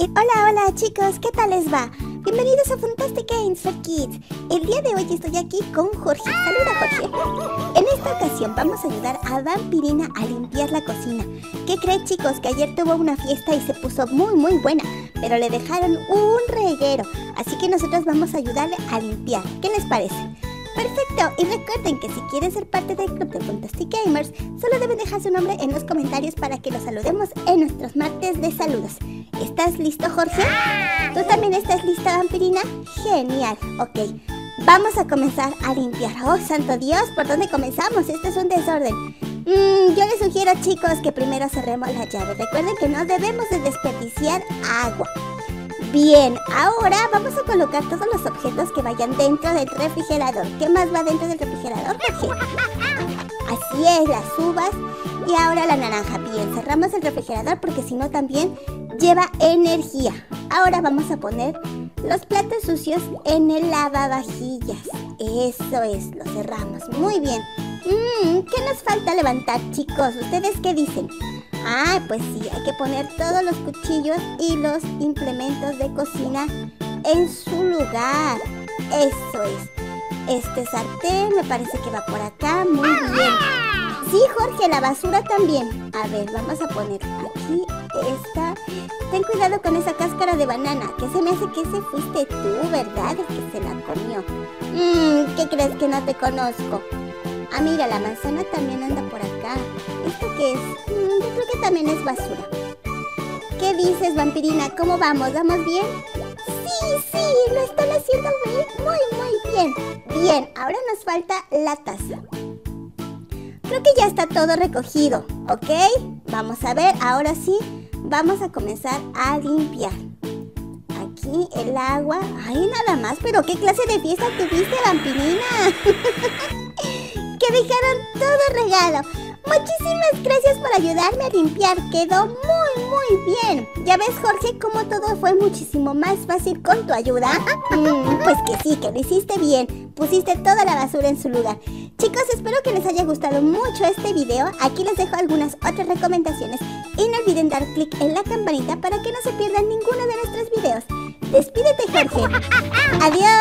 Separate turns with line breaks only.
Eh, hola, hola chicos, ¿qué tal les va? Bienvenidos a Fantastic Games for Kids. El día de hoy estoy aquí con Jorge. Saluda Jorge. En esta ocasión vamos a ayudar a Vampirina a limpiar la cocina. ¿Qué creen chicos? Que ayer tuvo una fiesta y se puso muy muy buena, pero le dejaron un reguero. Así que nosotros vamos a ayudarle a limpiar. ¿Qué les parece? Perfecto, y recuerden que si quieren ser parte del club de Fantastic Gamers, solo deben dejar su nombre en los comentarios para que los saludemos en nuestros martes de saludos. ¿Estás listo, Jorge? ¿Tú también estás lista, vampirina? Genial, ok. Vamos a comenzar a limpiar. Oh, santo Dios, ¿por dónde comenzamos? Esto es un desorden. Mm, yo les sugiero, chicos, que primero cerremos la llave. Recuerden que no debemos de desperdiciar agua. Bien, ahora vamos a colocar todos los objetos que vayan dentro del refrigerador. ¿Qué más va dentro del refrigerador? Así es, las uvas y ahora la naranja. Bien, cerramos el refrigerador porque si no también lleva energía. Ahora vamos a poner los platos sucios en el lavavajillas. Eso es, lo cerramos. Muy bien. Mmm, ¿qué nos falta levantar, chicos? ¿Ustedes qué dicen? Ah, pues sí, hay que poner todos los cuchillos y los implementos de cocina en su lugar. Eso es. Este sartén me parece que va por acá. Muy bien. Sí, Jorge, la basura también. A ver, vamos a poner aquí esta. Ten cuidado con esa cáscara de banana, que se me hace que ese fuiste tú, ¿verdad? El que se la comió. Mmm, ¿qué crees que no te conozco? Ah, mira, la manzana también anda por acá. ¿Esto qué es? Mm, yo creo que también es basura. ¿Qué dices, vampirina? ¿Cómo vamos? ¿Vamos bien? Sí, sí, lo están haciendo muy, muy bien. Bien, ahora nos falta la taza. Creo que ya está todo recogido, ¿ok? Vamos a ver, ahora sí, vamos a comenzar a limpiar. Aquí el agua. Ay, nada más, pero ¿qué clase de fiesta tuviste, vampirina? que dejaron todo regalo. Muchísimas gracias por ayudarme a limpiar, quedó muy muy bien. ¿Ya ves Jorge cómo todo fue muchísimo más fácil con tu ayuda? Mm, pues que sí, que lo hiciste bien, pusiste toda la basura en su lugar. Chicos, espero que les haya gustado mucho este video, aquí les dejo algunas otras recomendaciones y no olviden dar clic en la campanita para que no se pierdan ninguno de nuestros videos. Despídete Jorge. Adiós.